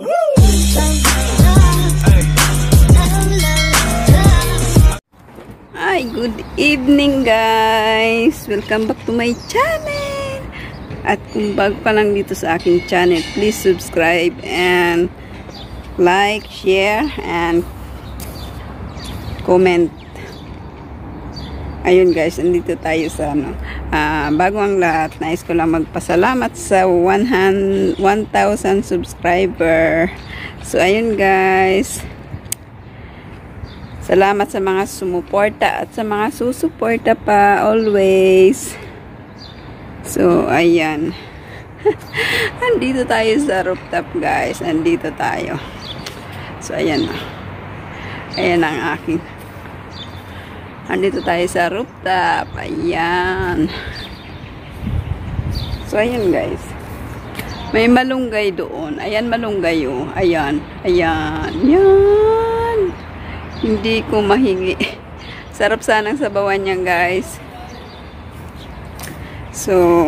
Hi, good evening guys! Welcome back to my channel! At kung bago pa lang dito sa aking channel, please subscribe and like, share, and comment. Ayun guys, andito tayo sa ano. Uh, bago ang lahat, nais ko lang magpasalamat sa 1,000 subscriber. So ayun guys. Salamat sa mga sumuporta at sa mga susuporta pa always. So ayan. andito tayo sa rooftop guys. Andito tayo. So ayan na. Ayan ang aking Andito tayo sa rooftop. Ayan. So, ayan guys. May malunggay doon. Ayan malunggay oh. Ayan. Ayan. Yan. Hindi ko mahingi. Sarap sanang sabawan niyan guys. So,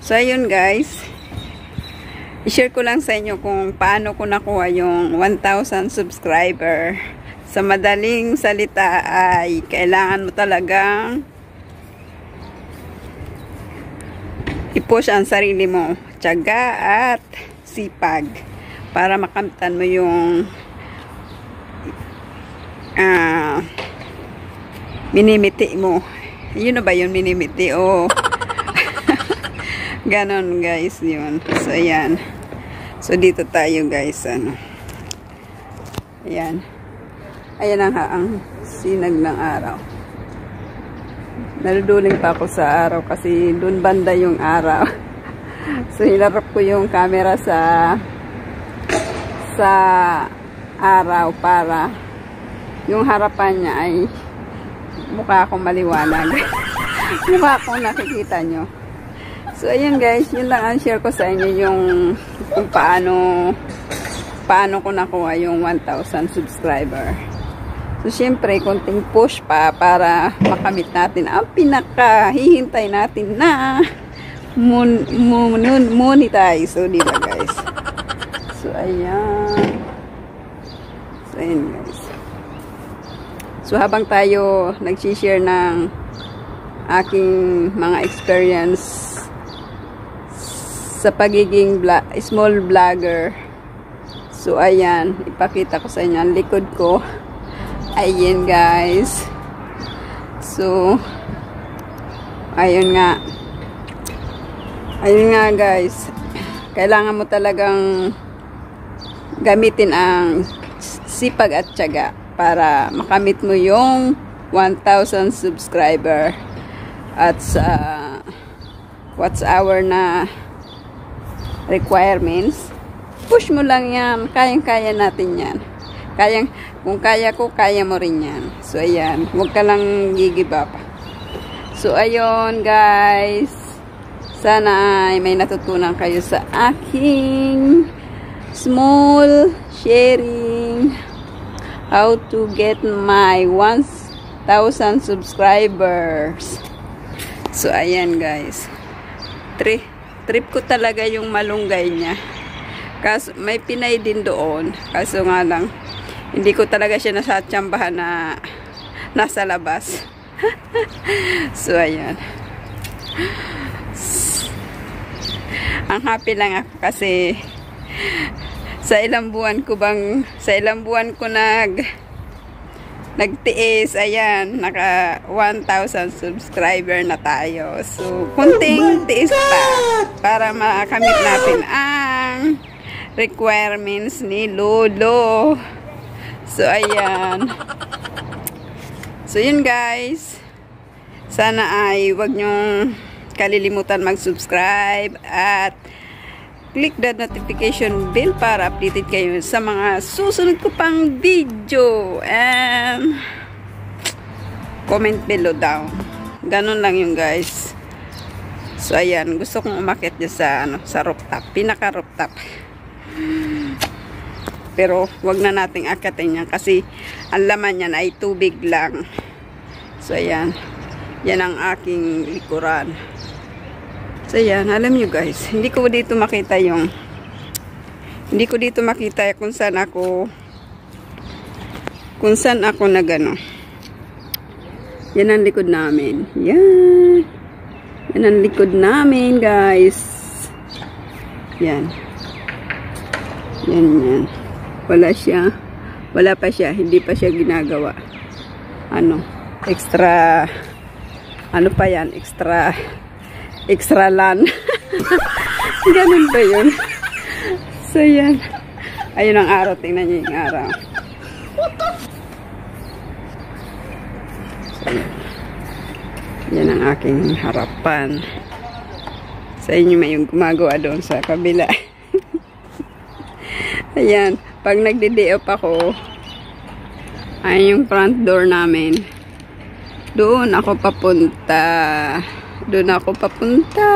so ayun guys. I-share ko lang sa inyo kung paano ko nakuha yung 1,000 subscriber sa madaling salita ay kailangan mo talagang i-push ang sarili mo tiyaga at sipag para makamtan mo yung uh, minimiti mo. Yun na ba yun minimiti o oh. ganon guys yun. So ayan. So dito tayo guys ano. Ayan Ayan ang, ang sinag ng araw. Naduduling pa ako sa araw kasi doon banda yung araw. so, hilarap ko yung camera sa sa araw para yung harapan niya ay mukha akong maliwanag. mukha akong nakikita nyo. So, ayan guys, yun lang ang share ko sa inyo yung kung paano paano ko nakuha yung 1,000 subscriber. So, syempre, konting push pa para makamit natin ang pinaka-hihintay natin na mon mon monetize. So, di ba guys? So, ayan. So, ayan guys. So, habang tayo nag-share ng aking mga experience sa pagiging vlog, small vlogger. So, ayan. Ipakita ko sa inyo ang likod ko. Ayan guys. So, ayun nga. Ayun nga guys. Kailangan mo talagang gamitin ang sipag at tiyaga para makamit mo yung 1,000 subscriber at sa what's our na requirements push mo lang yan kayang-kaya natin yan kayang kung kaya ko, kaya mo rin yan. So, ayan. Huwag ka lang gigib up. So, ayun, guys. Sana ay may natutunan kayo sa aking small sharing how to get my 1,000 subscribers. So, ayan, guys. Trip, trip ko talaga yung malunggay niya. Kaso, may pinay din doon. Kaso nga lang, hindi ko talaga siya nasatsambahan na nasa labas. so, ayan. Ang happy lang ako kasi sa ilang buwan ko bang, sa ilang buwan ko nag nagtiis, ayan, naka 1,000 subscriber na tayo. So, kunting tiis pa para makamit natin ang requirements ni Lolo. So, ayan. So, yun guys. Sana ay wag nyong kalilimutan mag-subscribe at click the notification bell para updated kayo sa mga susunod ko pang video. And comment below down. Ganun lang yung guys. So, ayan. Gusto kong umakit dyan sa, ano, sa rooftop. Pinaka-rooftop. Pero wag na nating akatin yan kasi ang laman yan ay tubig lang. So ayan. Yan ang aking likuran. So ayan, alam nyo guys, hindi ko dito makita yung Hindi ko dito makita kung saan ako kung saan ako nagano. Yan ang likod namin. Yan. Yan ang likod namin, guys. Yan. Yan, yan. Wala siya. Wala pa siya. Hindi pa siya ginagawa. Ano? Extra. Ano pa yan? Extra. Extra land. Ganun ba yun? So, yan. Ayun ang araw. Tingnan niyo yung araw. Yan. Yan ang aking harapan. Sa inyo may yung gumagawa doon sa kabila. Ayan. Pag nagde-day ako, ay yung front door namin. Doon ako papunta. Doon ako papunta.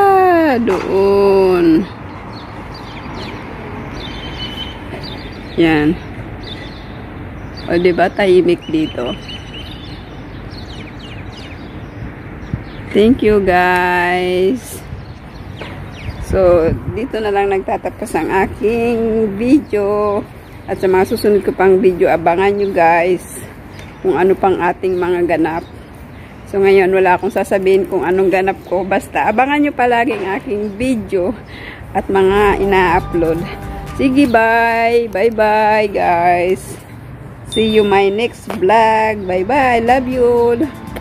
Doon. Yan. O, diba tahimik dito? Thank you, guys. So, dito na lang nagtatapos ang aking video. At sa mga susunod ko pang video, abangan nyo, guys, kung ano pang ating mga ganap. So, ngayon, wala akong sasabihin kung anong ganap ko. Basta, abangan nyo palagi ang aking video at mga ina-upload. Sige, bye! Bye-bye, guys! See you my next vlog. Bye-bye! Love you!